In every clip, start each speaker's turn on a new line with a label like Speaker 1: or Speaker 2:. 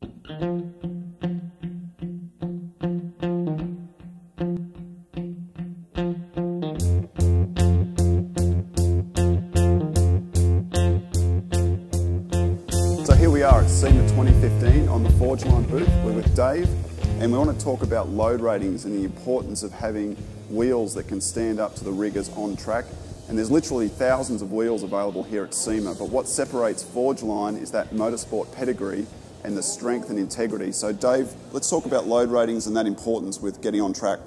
Speaker 1: So here we are at SEMA 2015 on the Forgeline booth. We're with Dave and we want to talk about load ratings and the importance of having wheels that can stand up to the rigors on track. And there's literally thousands of wheels available here at SEMA, but what separates Forgeline is that motorsport pedigree and the strength and integrity. So Dave, let's talk about load ratings and that importance with getting on track.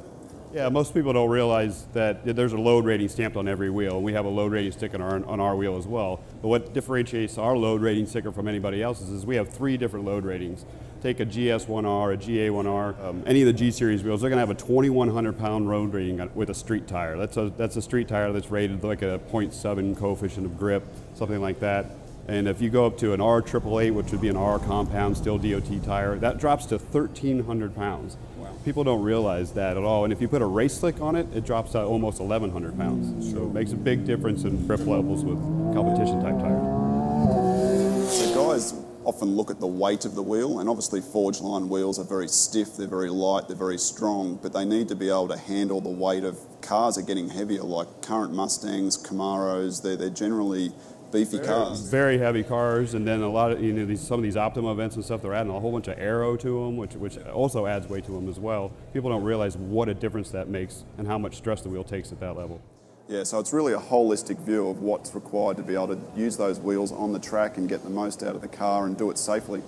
Speaker 2: Yeah, most people don't realize that there's a load rating stamped on every wheel. and We have a load rating sticker on our, on our wheel as well. But what differentiates our load rating sticker from anybody else's is we have three different load ratings. Take a GS1R, a GA1R, um, any of the G series wheels, they're going to have a 2,100 pound load rating with a street tire. That's a, that's a street tire that's rated like a 0.7 coefficient of grip, something like that. And if you go up to an R888, which would be an R compound, still DOT tire, that drops to 1,300 pounds. Wow. People don't realize that at all. And if you put a race slick on it, it drops to almost 1,100 pounds. So it makes a big difference in grip levels with competition type tires.
Speaker 1: So guys often look at the weight of the wheel, and obviously Forgeline wheels are very stiff, they're very light, they're very strong, but they need to be able to handle the weight of cars are getting heavier, like current Mustangs, Camaros, they're, they're generally beefy
Speaker 2: very,
Speaker 1: cars.
Speaker 2: Very heavy cars, and then a lot of you know these, some of these Optima events and stuff. They're adding a whole bunch of aero to them, which which also adds weight to them as well. People don't realize what a difference that makes and how much stress the wheel takes at that level.
Speaker 1: Yeah, so it's really a holistic view of what's required to be able to use those wheels on the track and get the most out of the car and do it safely.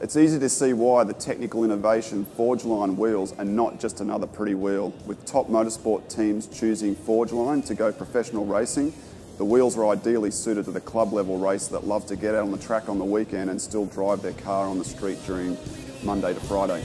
Speaker 1: It's easy to see why the technical innovation Forgeline wheels are not just another pretty wheel. With top motorsport teams choosing Forgeline to go professional racing, the wheels are ideally suited to the club level racer that love to get out on the track on the weekend and still drive their car on the street during Monday to Friday.